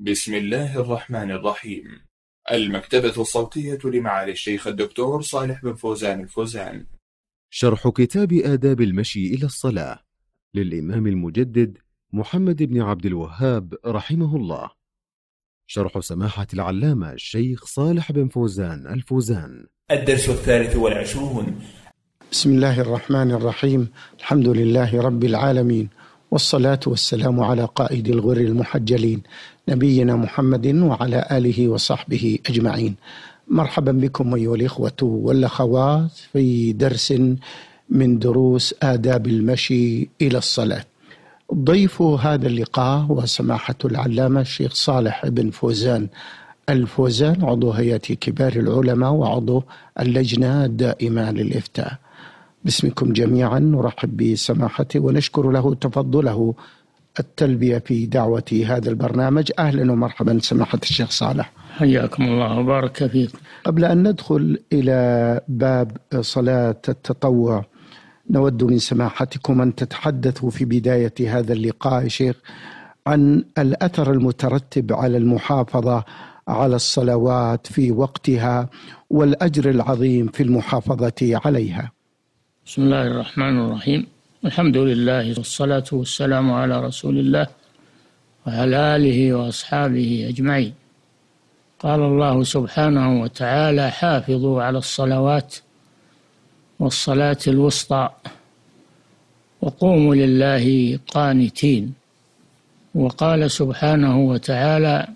بسم الله الرحمن الرحيم. المكتبة الصوتية لمعالي الشيخ الدكتور صالح بن فوزان الفوزان. شرح كتاب آداب المشي إلى الصلاة للإمام المجدد محمد بن عبد الوهاب رحمه الله. شرح سماحة العلامة الشيخ صالح بن فوزان الفوزان. الدرس الثالث والعشرون. بسم الله الرحمن الرحيم. الحمد لله رب العالمين. والصلاة والسلام على قائد الغر المحجلين نبينا محمد وعلى آله وصحبه أجمعين. مرحبا بكم أيها الإخوة والأخوات في درس من دروس آداب المشي إلى الصلاة. ضيف هذا اللقاء وسماحة العلامة الشيخ صالح بن فوزان. الفوزان عضو هيئة كبار العلماء وعضو اللجنة الدائمة للإفتاء. باسمكم جميعا نرحب بسماحته ونشكر له تفضله التلبية في دعوة هذا البرنامج. أهلا ومرحبا سماحة الشيخ صالح. حياكم الله وبارك فيكم قبل أن ندخل إلى باب صلاة التطوع نود من سماحتكم أن تتحدثوا في بداية هذا اللقاء يا شيخ عن الأثر المترتب على المحافظة على الصلوات في وقتها والأجر العظيم في المحافظة عليها. بسم الله الرحمن الرحيم الحمد لله والصلاة والسلام على رسول الله وعلى آله وأصحابه أجمعين قال الله سبحانه وتعالى حافظوا على الصلوات والصلاة الوسطى وقوموا لله قانتين وقال سبحانه وتعالى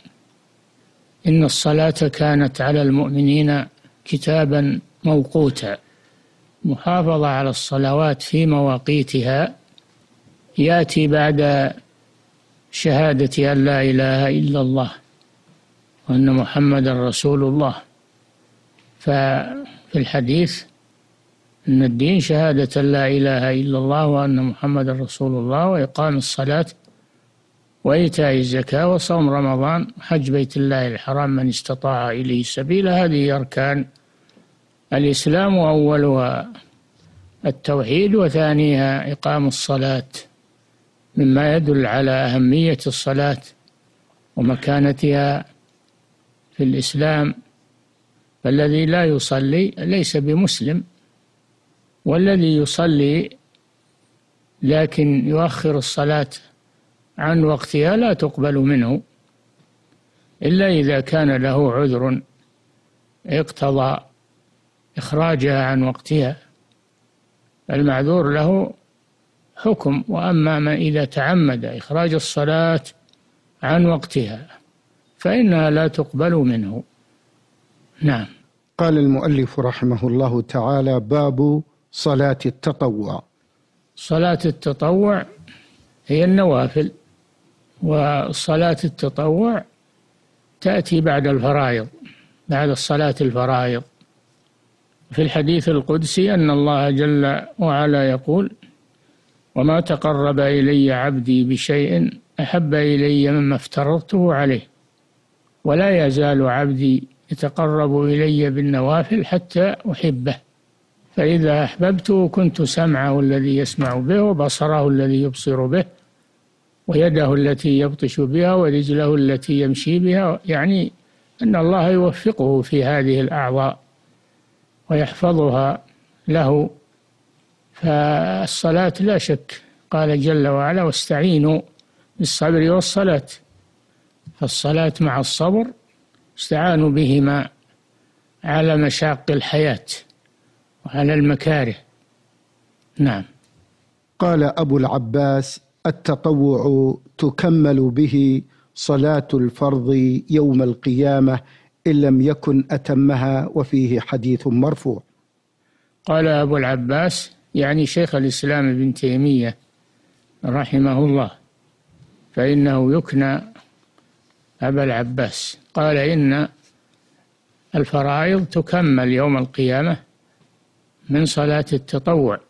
إن الصلاة كانت على المؤمنين كتابا موقوتا محافظة على الصلوات في مواقيتها يأتي بعد شهادة أن لا إله إلا الله وأن محمدا رسول الله. ففي الحديث أن الدين شهادة لا إله إلا الله وأن محمدا رسول الله وإقام الصلاة وإيتاء الزكاة وصوم رمضان حج بيت الله الحرام من استطاع إليه سبيلا هذه أركان الإسلام أولها التوحيد وثانيها إقام الصلاة مما يدل على أهمية الصلاة ومكانتها في الإسلام. فالذي لا يصلي ليس بمسلم والذي يصلي لكن يؤخر الصلاة عن وقتها لا تقبل منه إلا إذا كان له عذر اقتضى إخراجها عن وقتها. المعذور له حكم وأما من إذا تعمد إخراج الصلاة عن وقتها فإنها لا تقبل منه. نعم. قال المؤلف رحمه الله تعالى باب صلاة التطوع. صلاة التطوع هي النوافل وصلاة التطوع تأتي بعد الفرائض بعد الصلاة الفرائض. في الحديث القدسي أن الله جل وعلا يقول وما تقرب إلي عبدي بشيء أحب إلي مما افترضته عليه ولا يزال عبدي يتقرب إلي بالنوافل حتى أحبه فإذا أحببته كنت سمعه الذي يسمع به وبصره الذي يبصر به ويده التي يبطش بها ورجله التي يمشي بها. يعني أن الله يوفقه في هذه الأعضاء. ويحفظها له فالصلاة لا شك قال جل وعلا واستعينوا بالصبر والصلاة. فالصلاة مع الصبر استعانوا بهما على مشاق الحياة وعلى المكاره. نعم. قال أبو العباس التطوع تكمل به صلاة الفرض يوم القيامة إن لم يكن أتمها وفيه حديث مرفوع. قال أبو العباس يعني شيخ الإسلام ابن تيمية رحمه الله فإنه يكنى أبا العباس. قال إن الفرائض تكمل يوم القيامة من صلاة التطوع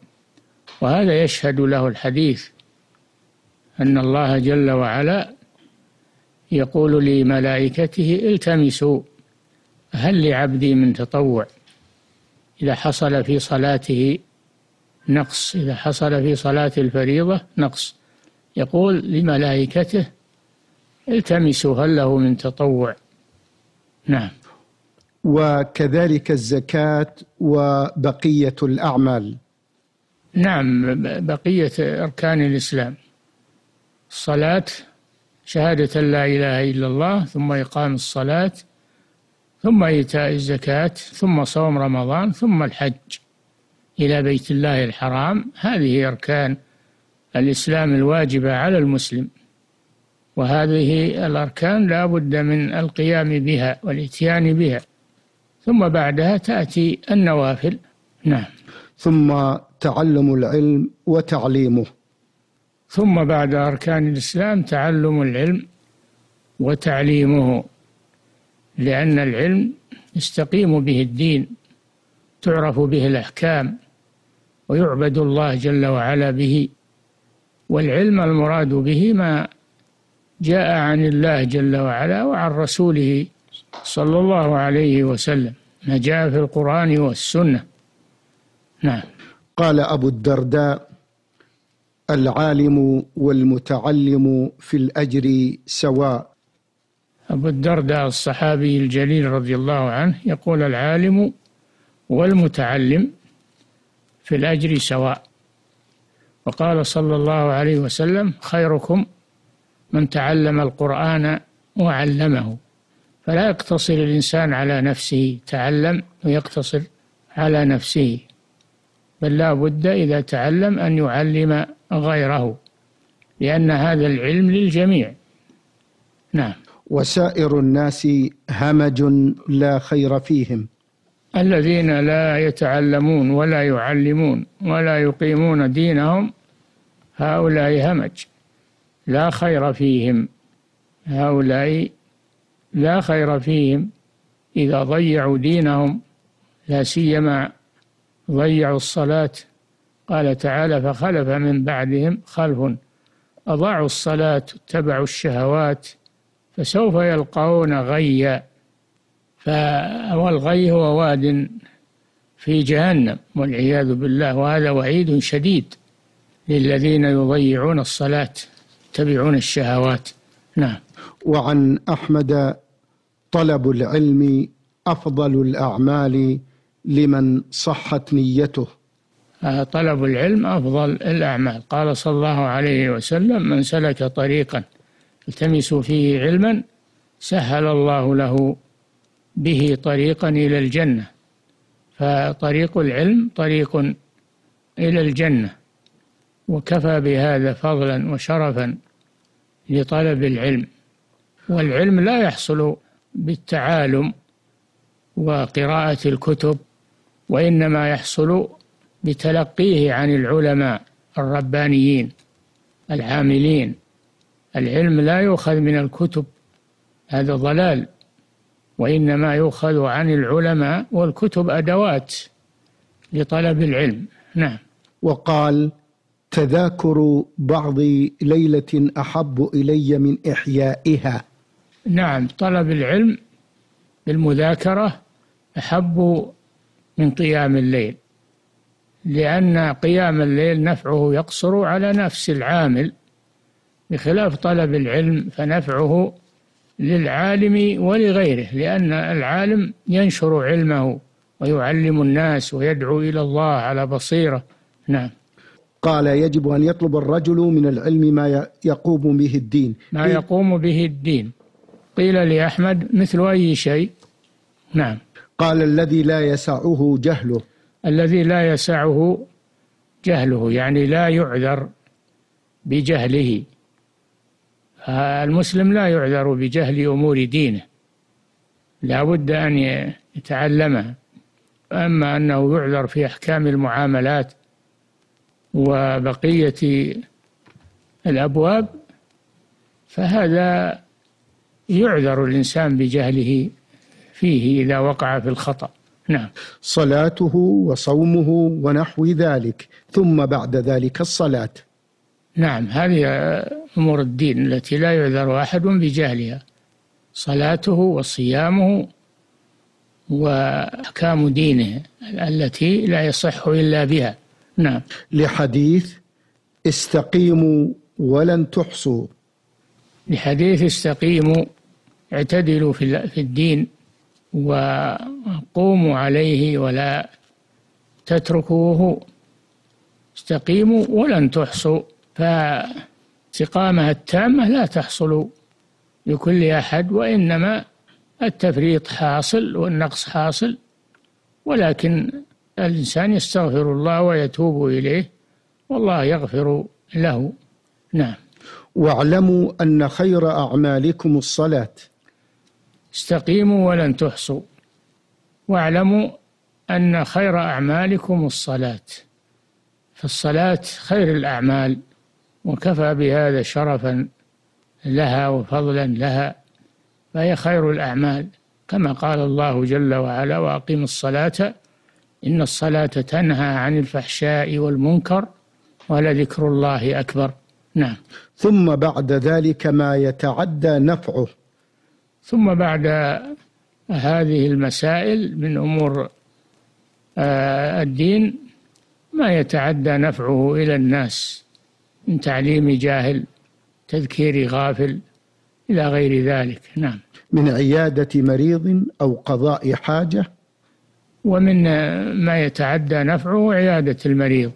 وهذا يشهد له الحديث أن الله جل وعلا يقول لملائكته التمسوا هل لعبدي من تطوع إذا حصل في صلاته نقص إذا حصل في صلاة الفريضة نقص؟ يقول لملائكته التمسوا هل له من تطوع؟ نعم. وكذلك الزكاة وبقية الأعمال. نعم بقية أركان الإسلام. الصلاة شهادة لا إله إلا الله ثم إقام الصلاة ثم إيتاء الزكاة ثم صوم رمضان ثم الحج إلى بيت الله الحرام. هذه أركان الإسلام الواجبة على المسلم وهذه الأركان لا بد من القيام بها والإتيان بها. ثم بعدها تأتي النوافل. نعم. ثم تعلم العلم وتعليمه. ثم بعد أركان الإسلام تعلم العلم وتعليمه. لأن العلم يستقيم به الدين تعرف به الأحكام ويعبد الله جل وعلا به. والعلم المراد به ما جاء عن الله جل وعلا وعن رسوله صلى الله عليه وسلم ما جاء في القرآن والسنة. نعم. قال أبو الدرداء العالم والمتعلم في الأجر سواء. أبو الدرداء الصحابي الجليل رضي الله عنه يقول العالم والمتعلم في الأجر سواء. وقال صلى الله عليه وسلم خيركم من تعلم القرآن وعلمه. فلا يقتصر الإنسان على نفسه تعلم ويقتصر على نفسه. بل لا بد إذا تعلم أن يعلم غيره لأن هذا العلم للجميع. نعم. وسائر الناس همج لا خير فيهم. الذين لا يتعلمون ولا يعلمون ولا يقيمون دينهم هؤلاء همج لا خير فيهم. هؤلاء لا خير فيهم. إذا ضيعوا دينهم لا سيما ضيعوا الصلاة. قال تعالى فخلف من بعدهم خلف. أضاعوا الصلاة اتبعوا الشهوات. فسوف يلقون غيا والغي هو واد في جهنم والعياذ بالله وهذا وعيد شديد للذين يضيعون الصلاة يتبعون الشهوات. نعم. وعن أحمد طلب العلم أفضل الأعمال لمن صحت نيته. طلب العلم أفضل الأعمال. قال صلى الله عليه وسلم من سلك طريقا التمس فيه علما سهل الله له به طريقا إلى الجنة. فطريق العلم طريق إلى الجنة. وكفى بهذا فضلا وشرفا لطلب العلم. والعلم لا يحصل بالتعالم وقراءة الكتب وإنما يحصل بتلقيه عن العلماء الربانيين العاملين. العلم لا يؤخذ من الكتب هذا ضلال. وإنما يؤخذ عن العلماء والكتب أدوات لطلب العلم. نعم. وقال تذاكر بعض ليلة أحب إلي من إحيائها. نعم. طلب العلم بالمذاكرة أحب من قيام الليل لأن قيام الليل نفعه يقصر على نفس العامل. بخلاف طلب العلم فنفعه للعالم ولغيره لأن العالم ينشر علمه ويعلم الناس ويدعو إلى الله على بصيرة. نعم. قال يجب أن يطلب الرجل من العلم ما يقوم به الدين. ما يقوم به الدين. قيل لأحمد مثل أي شيء. نعم. قال الذي لا يسعه جهله. الذي لا يسعه جهله يعني لا يعذر بجهله. المسلم لا يعذر بجهل أمور دينه. لا بد أن يتعلمها أما أنه يعذر في أحكام المعاملات وبقية الأبواب فهذا يعذر الإنسان بجهله فيه إذا وقع في الخطأ. نعم. صلاته وصومه ونحو ذلك ثم بعد ذلك الصلاة. نعم هذه أمور الدين التي لا يعذر أحد بجهلها. صلاته وصيامه وأحكام دينه التي لا يصح إلا بها. نعم. لحديث استقيموا ولن تحصوا. لحديث استقيموا اعتدلوا في الدين وقوموا عليه ولا تتركوه. استقيموا ولن تحصوا. فاستقامة التامة لا تحصل لكل أحد وإنما التفريط حاصل والنقص حاصل ولكن الإنسان يستغفر الله ويتوب إليه والله يغفر له. نعم. واعلموا أن خير أعمالكم الصلاة. استقيموا ولن تحصوا. واعلموا أن خير أعمالكم الصلاة. فالصلاة خير الأعمال. وكفى بهذا شرفا لها وفضلا لها فهي خير الأعمال. كما قال الله جل وعلا وأقم الصلاة إن الصلاة تنهى عن الفحشاء والمنكر ولذكر الله أكبر. نعم. ثم بعد ذلك ما يتعدى نفعه. ثم بعد هذه المسائل من أمور آه، الدين ما يتعدى نفعه إلى الناس. من تعليم جاهل تذكير غافل إلى غير ذلك. نعم. من عيادة مريض أو قضاء حاجة؟ ومن ما يتعدى نفعه عيادة المريض.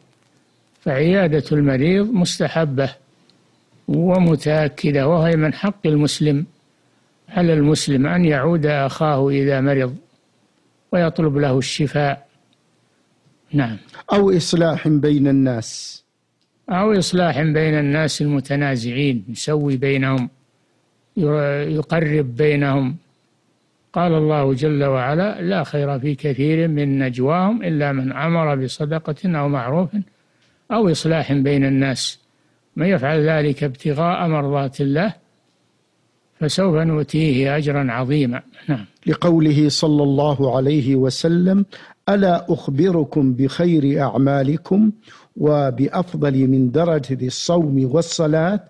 فعيادة المريض مستحبة ومتأكدة وهي من حق المسلم على المسلم أن يعود أخاه إذا مرض ويطلب له الشفاء. نعم. أو إصلاح بين الناس. أو إصلاح بين الناس المتنازعين يسوي بينهم يقرب بينهم. قال الله جل وعلا لا خير في كثير من نجواهم إلا من أمر بصدقة أو معروف أو إصلاح بين الناس. من يفعل ذلك ابتغاء مرضات الله فسوف نؤتيه أجرا عظيما. نعم. لقوله صلى الله عليه وسلم ألا أخبركم بخير أعمالكم وبأفضل من درجة الصوم والصلاة؟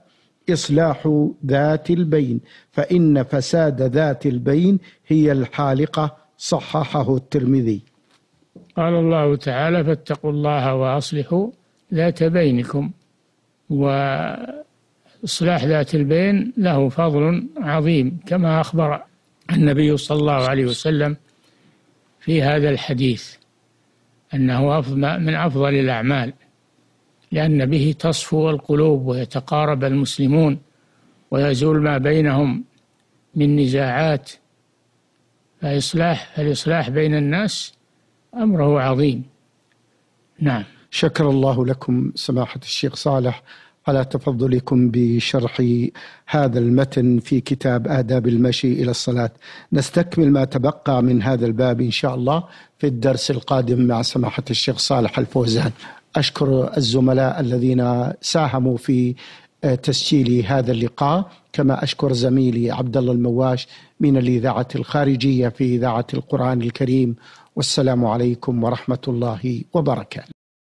إصلاح ذات البين فإن فساد ذات البين هي الحالقة صححه الترمذي. قال الله تعالى فاتقوا الله وأصلحوا ذات بينكم وإصلاح ذات البين له فضل عظيم كما أخبر النبي صلى الله عليه وسلم في هذا الحديث أنه من أفضل الأعمال لأن به تصفو القلوب ويتقارب المسلمون ويزول ما بينهم من نزاعات. فإصلاح فالإصلاح بين الناس أمره عظيم. نعم. شكر الله لكم سماحة الشيخ صالح. على تفضلكم بشرح هذا المتن في كتاب آداب المشي إلى الصلاة. نستكمل ما تبقى من هذا الباب إن شاء الله في الدرس القادم مع سماحة الشيخ صالح الفوزان. أشكر الزملاء الذين ساهموا في تسجيل هذا اللقاء. كما أشكر زميلي عبد الله المواش من الإذاعة الخارجية في إذاعة القرآن الكريم. والسلام عليكم ورحمة الله وبركاته.